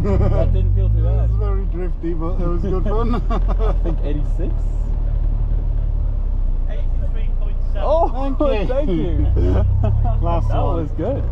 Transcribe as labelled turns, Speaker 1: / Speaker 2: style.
Speaker 1: That didn't feel too bad.
Speaker 2: It was very drifty, but it was good fun.
Speaker 1: I think 86.
Speaker 3: 83.7.
Speaker 1: Oh,
Speaker 2: Thank you.
Speaker 1: thank you.
Speaker 2: Last
Speaker 1: that
Speaker 2: one.
Speaker 1: was good.